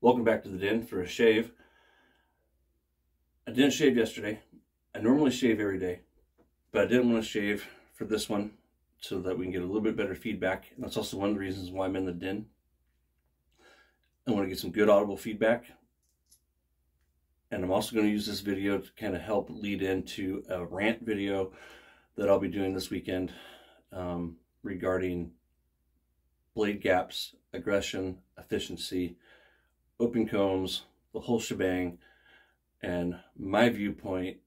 Welcome back to the den for a shave. I didn't shave yesterday. I normally shave every day, but I didn't want to shave for this one so that we can get a little bit better feedback. And that's also one of the reasons why I'm in the den. I want to get some good audible feedback. And I'm also going to use this video to kind of help lead into a rant video that I'll be doing this weekend um, regarding blade gaps, aggression, efficiency, open combs, the whole shebang, and my viewpoint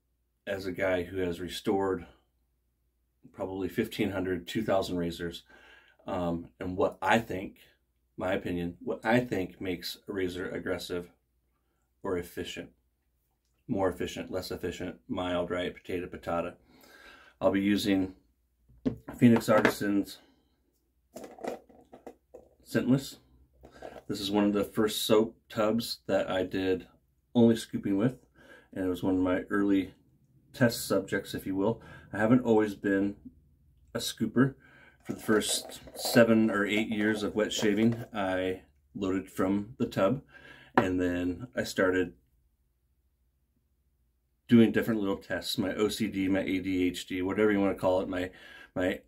as a guy who has restored probably 1,500, 2,000 razors, um, and what I think, my opinion, what I think makes a razor aggressive or efficient. More efficient, less efficient, mild, right, potato, patata. I'll be using Phoenix Artisans Scentless this is one of the first soap tubs that I did only scooping with, and it was one of my early test subjects, if you will. I haven't always been a scooper. For the first seven or eight years of wet shaving, I loaded from the tub, and then I started doing different little tests, my OCD, my ADHD, whatever you want to call it, my my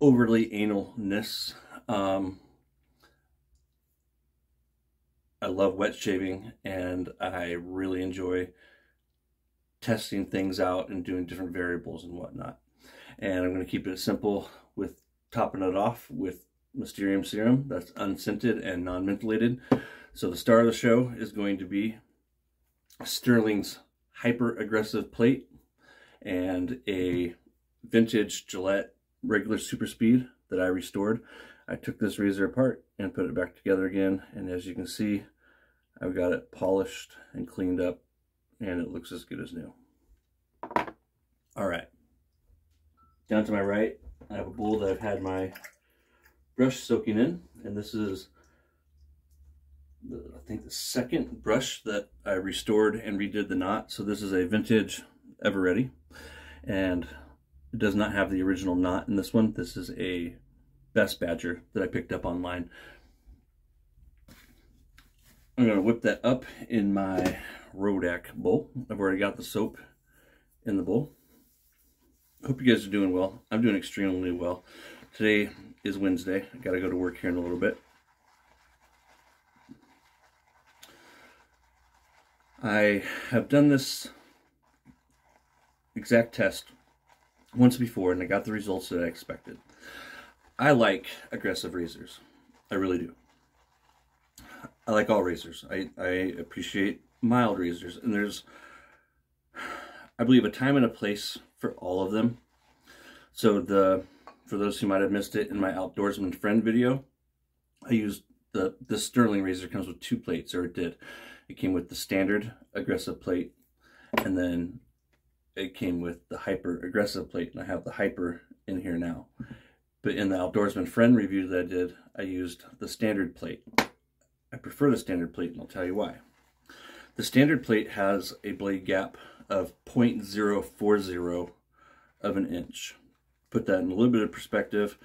overly analness. Um, I love wet shaving and I really enjoy testing things out and doing different variables and whatnot. And I'm going to keep it simple with topping it off with Mysterium Serum that's unscented and non-mentholated. So the star of the show is going to be Stirling's Hyper Aggressive Plate and a vintage Gillette regular super speed that I restored. I took this razor apart and put it back together again. And as you can see, I've got it polished and cleaned up and it looks as good as new. All right. Down to my right, I have a bowl that I've had my brush soaking in. And this is, the, I think, the second brush that I restored and redid the knot. So this is a vintage Eveready. And does not have the original knot in this one. This is a Best Badger that I picked up online. I'm going to whip that up in my Rodak bowl. I've already got the soap in the bowl. Hope you guys are doing well. I'm doing extremely well. Today is Wednesday. I got to go to work here in a little bit. I have done this exact test once before and I got the results that I expected. I like aggressive razors. I really do. I like all razors. I, I appreciate mild razors. And there's, I believe, a time and a place for all of them. So the, for those who might have missed it in my outdoorsman friend video, I used the, the Stirling razor comes with two plates, or it did. It came with the standard aggressive plate, and then it came with the hyper aggressive plate, and I have the hyper in here now. But in the outdoorsman friend review that I did, I used the standard plate. I prefer the standard plate and I'll tell you why. The standard plate has a blade gap of 0.040 of an inch. Put that in a little bit of perspective.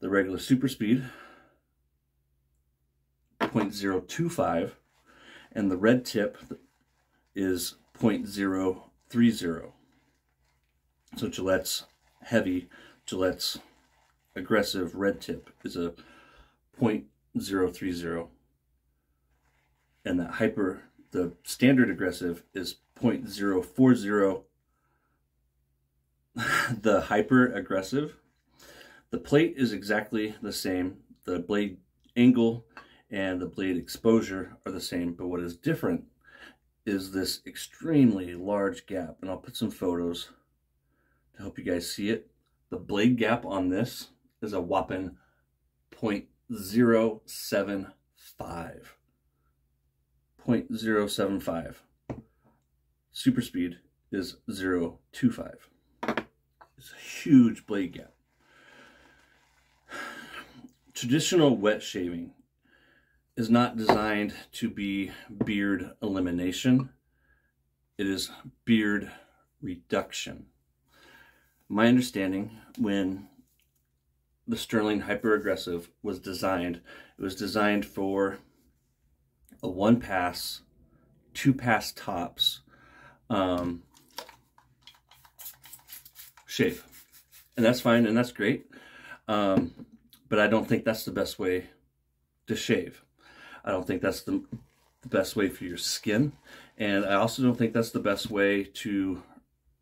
The regular super speed, 0.025, and the red tip is 0.030. So Gillette's heavy, Gillette's aggressive red tip is a 0.030 and that hyper the standard aggressive is 0.040 the hyper aggressive the plate is exactly the same. The blade angle and the blade exposure are the same but what is different is this extremely large gap and I'll put some photos to help you guys see it the blade gap on this is a whopping 0.075. 0.075. Super speed is 0.25. It's a huge blade gap. Traditional wet shaving is not designed to be beard elimination. It is beard reduction. My understanding when the Stirling Hyper Aggressive was designed. It was designed for a one pass, two pass tops um, shave. And that's fine and that's great. Um, but I don't think that's the best way to shave. I don't think that's the, the best way for your skin. And I also don't think that's the best way to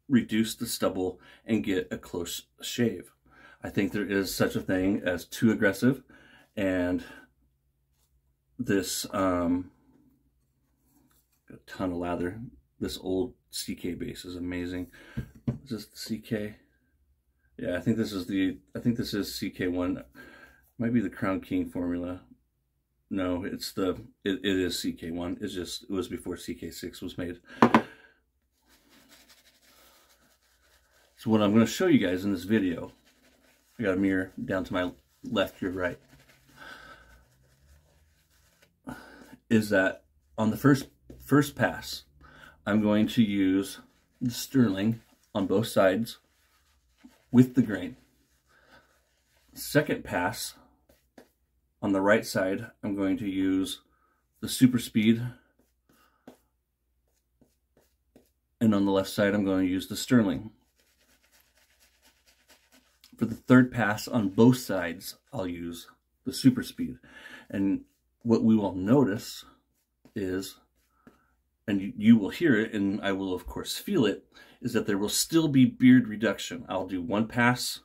reduce the stubble and get a close shave. I think there is such a thing as too aggressive and this um, a ton of lather. This old CK base is amazing. Is this the CK? Yeah, I think this is the, I think this is CK1. Might be the Crown King formula. No, it's the, it, it is CK1. It's just, it was before CK6 was made. So what I'm going to show you guys in this video, I got a mirror down to my left, your right, is that on the first first pass, I'm going to use the Stirling on both sides with the grain. Second pass, on the right side, I'm going to use the super speed. And on the left side, I'm going to use the Stirling. For the third pass on both sides, I'll use the super speed. And what we will notice is, and you, will hear it, and I will of course feel it, is that there will still be beard reduction. I'll do one pass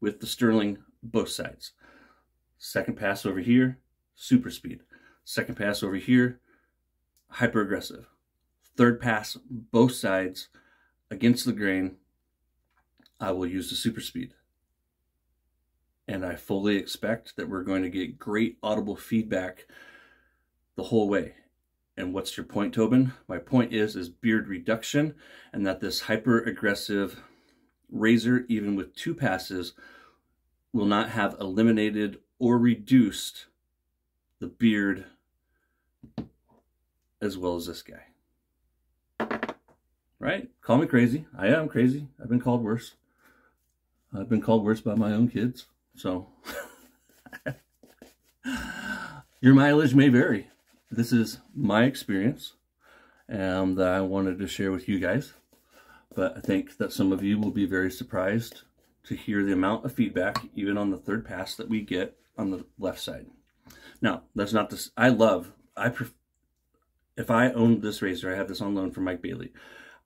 with the Stirling both sides. Second pass over here, super speed. Second pass over here, hyper aggressive. Third pass, both sides, against the grain, I will use the super speed and I fully expect that we're going to get great audible feedback the whole way. And what's your point, Tobin? My point is, is beard reduction and that this hyper aggressive razor, even with two passes, will not have eliminated or reduced the beard as well as this guy. Right? Call me crazy. I am crazy. I've been called worse. I've been called worse by my own kids. So your mileage may vary. This is my experience and that I wanted to share with you guys. But I think that some of you will be very surprised to hear the amount of feedback, even on the third pass that we get on the left side. Now, that's not this. I love, I pref if I owned this razor, I have this on loan from Mike Bailey,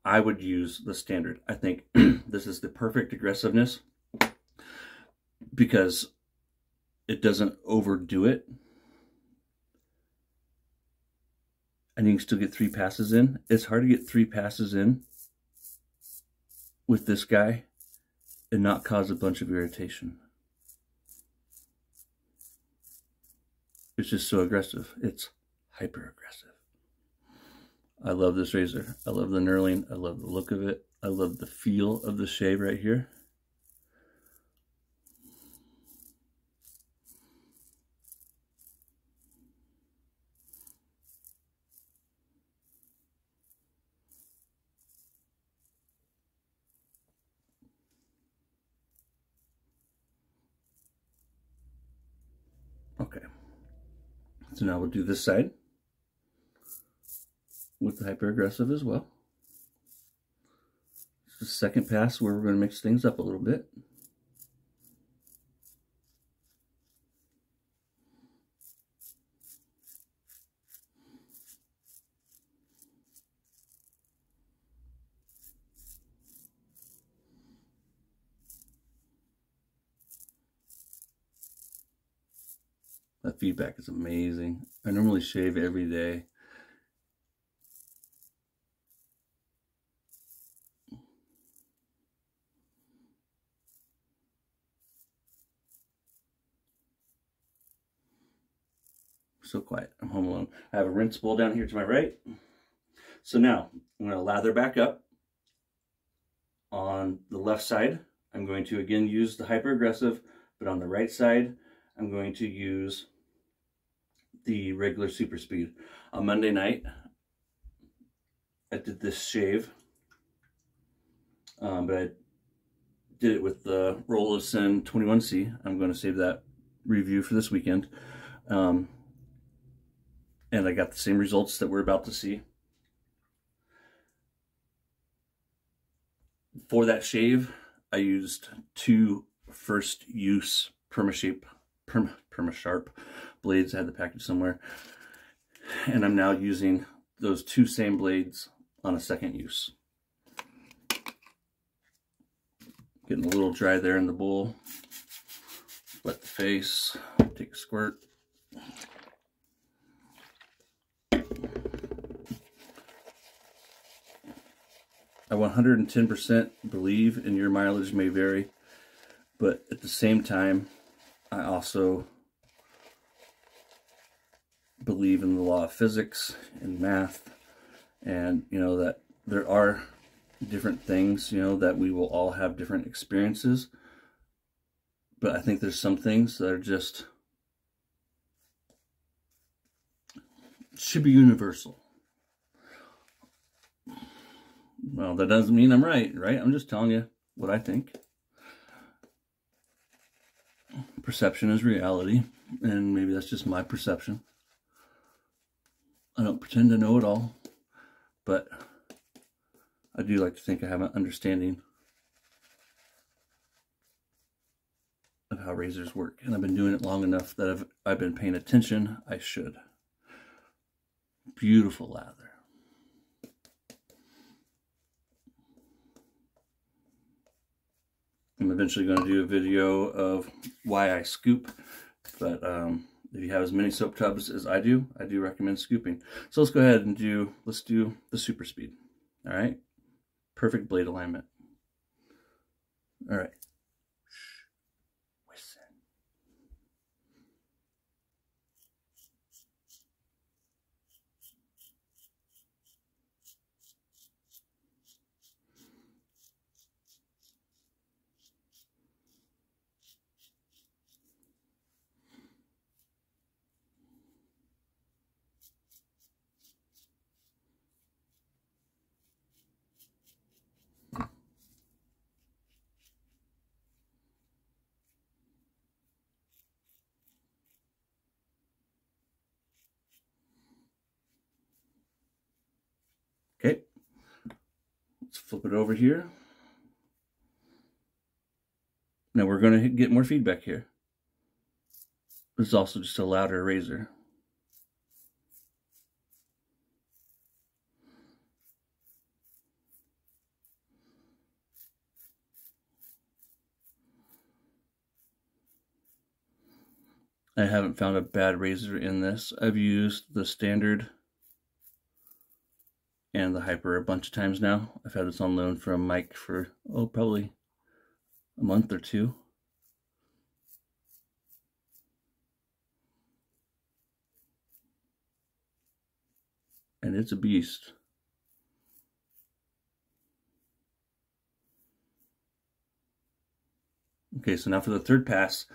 I would use the standard. I think this is the perfect aggressiveness because it doesn't overdo it. And you can still get three passes in. It's hard to get three passes in with this guy and not cause a bunch of irritation. It's just so aggressive. It's hyper aggressive. I love this razor. I love the knurling. I love the look of it. I love the feel of the shave right here. So now we'll do this side with the hyper aggressive as well. It's the second pass where we're going to mix things up a little bit. That feedback is amazing. I normally shave every day. So quiet. I'm home alone. I have a rinse bowl down here to my right. So now I'm going to lather back up on the left side. I'm going to again use the hyper aggressive, but on the right side, I'm going to use the regular super speed. On Monday night, I did this shave, um, but I did it with the Roloson 21C. I'm going to save that review for this weekend. Um, and I got the same results that we're about to see. For that shave, I used two first use PermaShape, Perma, PermaSharp blades. I had the package somewhere. And I'm now using those two same blades on a second use. Getting a little dry there in the bowl. Wet the face, take a squirt. I 110% believe in your mileage may vary, but at the same time, I also believe in the law of physics and math and you know that there are different things you know that we will all have different experiences. But i think there's some things that are just should be universal. Well that doesn't mean i'm right right? I'm just telling you what i think. Perception is reality and maybe that's just my perception I don't pretend to know it all, but I do like to think I have an understanding of how razors work. And I've been doing it long enough that I've, I've been paying attention. I should. Beautiful lather. I'm eventually going to do a video of why I scoop, but um, if you have as many soap tubs as I do, I do recommend scooping. So let's go ahead and do, let's do the super speed. All right. Perfect blade alignment. All right. Okay, let's flip it over here. Now we're going to get more feedback here. Is also just a louder razor. I haven't found a bad razor in this. I've used the standard and the Hyper a bunch of times now. I've had this on loan from Mike for, oh, probably a month or two. And it's a beast. Okay, so now for the third pass,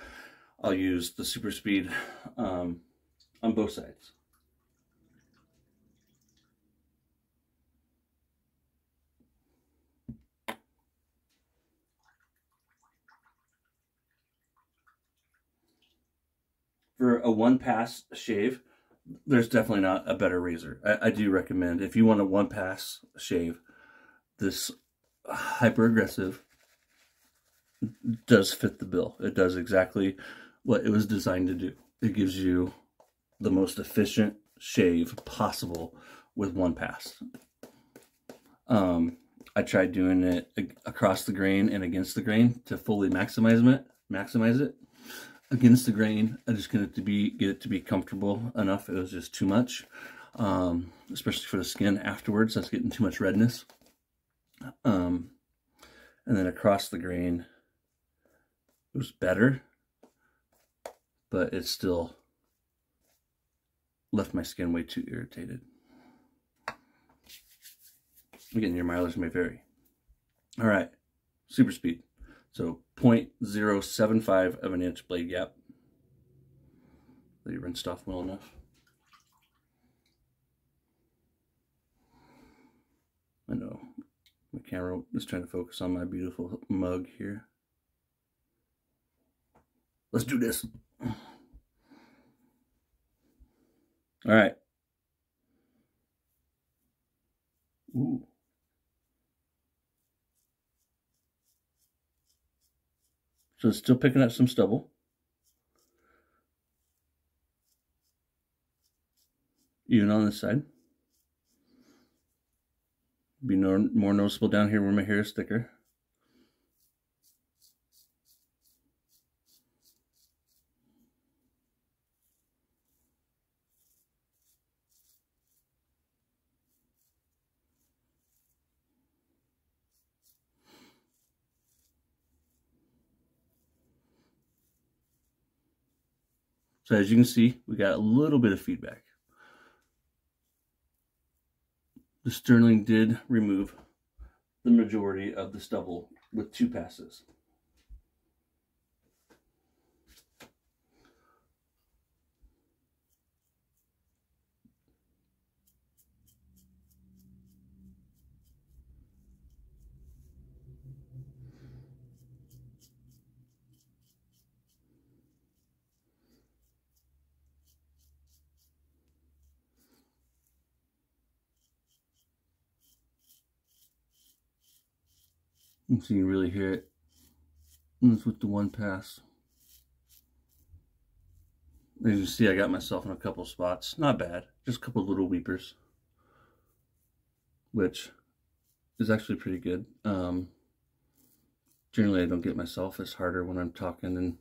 I'll use the super speed um, on both sides. For a one pass shave, there's definitely not a better razor. I, I do recommend if you want a one pass shave, this hyper aggressive does fit the bill. It does exactly what it was designed to do. It gives you the most efficient shave possible with one pass. Um, I tried doing it across the grain and against the grain to fully maximize it. Maximize it against the grain. I just get it to be get it to be comfortable enough. It was just too much, um, especially for the skin afterwards. That's getting too much redness. Um, and then across the grain, it was better, but it still left my skin way too irritated. Again, your mileage may vary. All right, super speed. So 0.075 of an inch blade gap. That you rinsed off well enough. I know my camera is trying to focus on my beautiful mug here. Let's do this. All right, So it's still picking up some stubble. Even on this side. Be no, more noticeable down here where my hair is thicker. So as you can see, we got a little bit of feedback. The Stirling did remove the majority of the stubble with two passes. So you can really hear it. And it's with the one pass. As you see, I got myself in a couple spots. Not bad. Just a couple little weepers. Which is actually pretty good. Um, generally, I don't get myself. It's harder when I'm talking and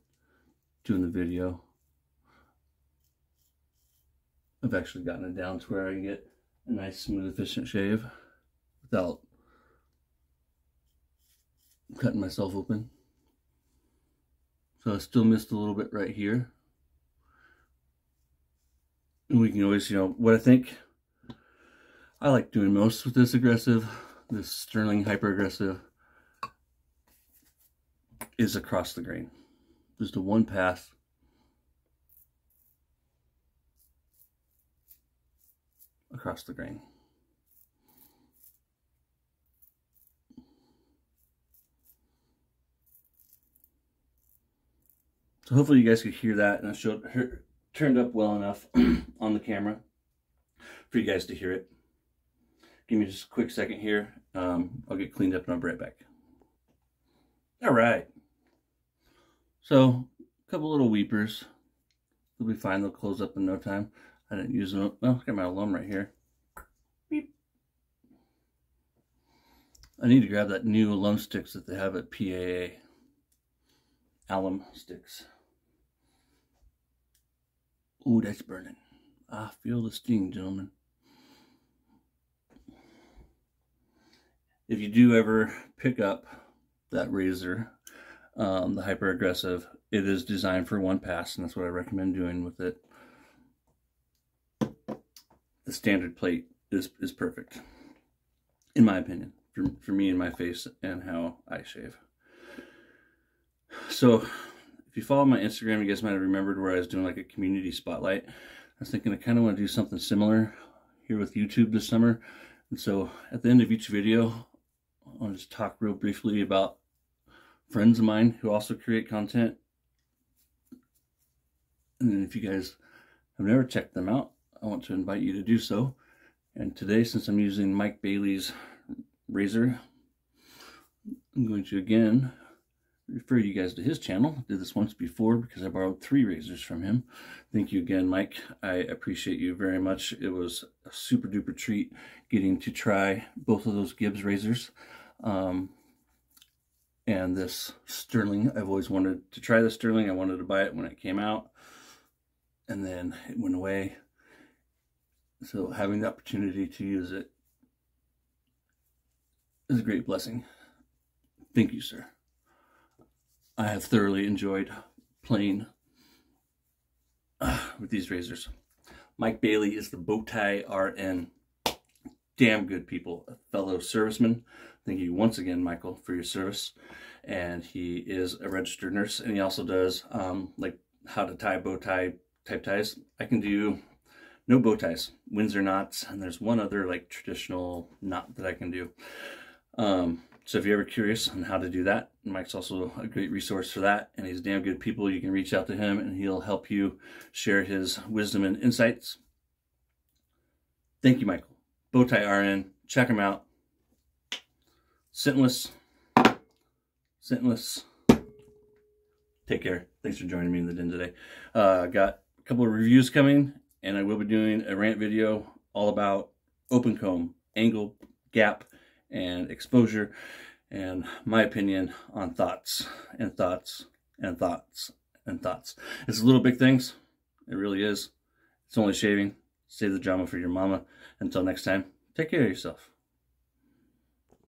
doing the video. I've actually gotten it down to where I can get a nice, smooth, efficient shave without cutting myself open. So I still missed a little bit right here. And we can always, you know, what I think I like doing most with this aggressive, this Stirling hyper aggressive, is across the grain. Just a one pass. across the grain. So hopefully you guys could hear that and I showed her, turned up well enough on the camera for you guys to hear it. Give me just a quick second here. Um, I'll get cleaned up and I'll be right back. All right. So a couple little weepers. They'll be fine. They'll close up in no time. I didn't use them. Well, I got my alum right here. Beep. I need to grab that new alum sticks that they have at PAA. Alum sticks. Ooh, that's burning. I feel the sting, gentlemen. If you do ever pick up that razor, um, the hyper aggressive, it is designed for one pass, and that's what I recommend doing with it. The standard plate is, is perfect, in my opinion, for, for me and my face and how I shave. So if you follow my Instagram, you guys might have remembered where I was doing like a community spotlight. I was thinking I kind of want to do something similar here with YouTube this summer. And so at the end of each video, I want to just talk real briefly about friends of mine who also create content. And then if you guys have never checked them out, I want to invite you to do so. And today, since I'm using Mike Bailey's razor, I'm going to again refer you guys to his channel. I did this once before because I borrowed three razors from him. Thank you again, Mike. I appreciate you very much. It was a super duper treat getting to try both of those Gibbs razors. Um, and this Stirling, I've always wanted to try the Stirling. I wanted to buy it when it came out. And then it went away. So having the opportunity to use it is a great blessing. Thank you, sir. I have thoroughly enjoyed playing uh, with these razors. Mike Bailey is the Bowtie RN. Damn good people, a fellow serviceman. Thank you once again, Michael, for your service. And he is a registered nurse, and he also does um, like how to tie bow tie type ties. I can do no bow ties, Windsor knots, and there's one other like traditional knot that I can do. Um, so if you're ever curious on how to do that, Mike's also a great resource for that. And he's damn good people. You can reach out to him and he'll help you share his wisdom and insights. Thank you, Michael. Bowtie RN. Check him out. Scentless. Scentless. Take care. Thanks for joining me in the den today. Uh, got a couple of reviews coming, and I will be doing a rant video all about open comb, angle, gap, and exposure, and my opinion on thoughts and thoughts and thoughts and thoughts. It's little big things. It really is. It's only shaving. Save the drama for your mama. Until next time, take care of yourself.